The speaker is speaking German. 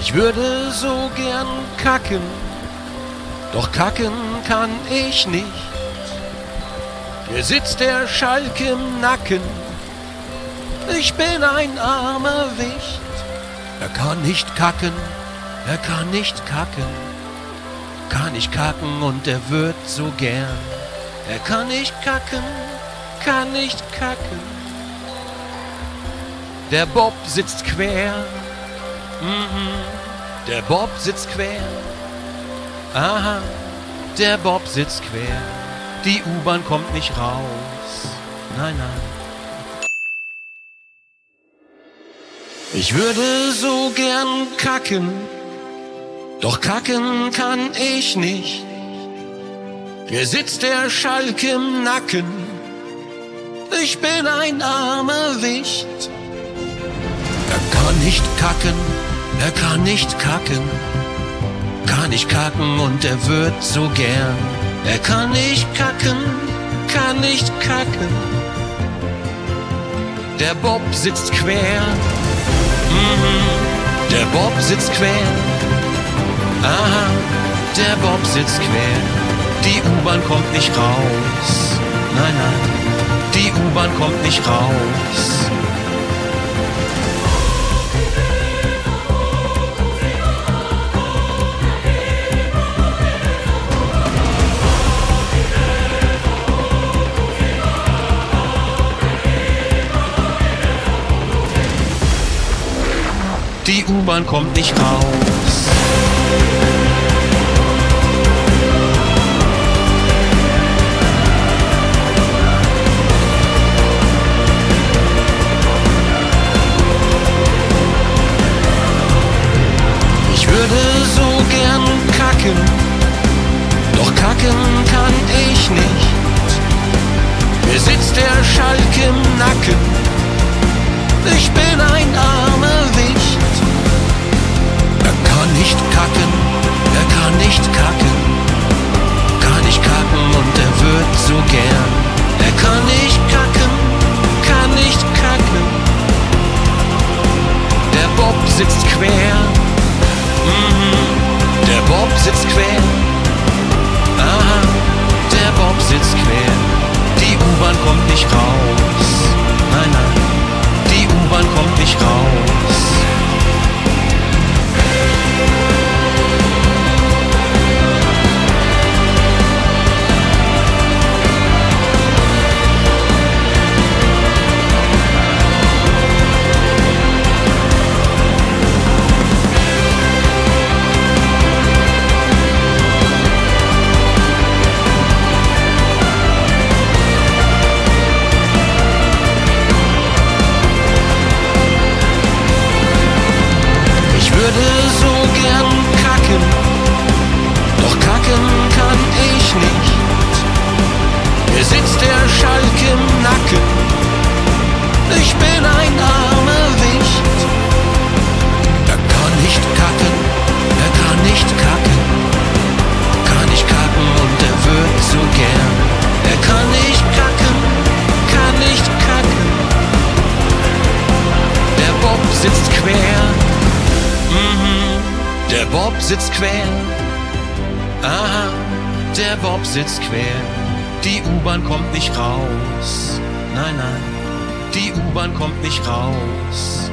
Ich würde so gern kacken, doch kacken kann ich nicht. Hier sitzt der Schalk im Nacken, ich bin ein armer Wicht. Er kann nicht kacken, er kann nicht kacken, kann nicht kacken und er wird so gern. Er kann nicht kacken, kann nicht kacken. Der Bob sitzt quer, der Bob sitzt quer. Aha, der Bob sitzt quer. Die U-Bahn kommt nicht raus. Nein, nein. Ich würde so gern kacken, doch kacken kann ich nicht. Hier sitzt der Schalk im Nacken. Ich bin ein armer Wicht. Er kann nicht kacken, er kann nicht kacken. Kann nicht kacken und er wird so gern. Er kann nicht kacken, kann nicht kacken. Der Bob sitzt quer. Mhm. Der Bob sitzt quer. Aha, der Bob sitzt quer. Die U-Bahn kommt nicht raus. Nein, nein, die U-Bahn kommt nicht raus. Die U-Bahn kommt nicht raus. Ich würde so gern kacken, doch kacken kann ich nicht. Mir sitzt der Schalk im Nacken, sitzt quer, mhm. der Bob sitzt quer. Kacken, Bob sitzt quer. Aha, der Bob sitzt quer. Die U-Bahn kommt nicht raus. Nein, nein, die U-Bahn kommt nicht raus.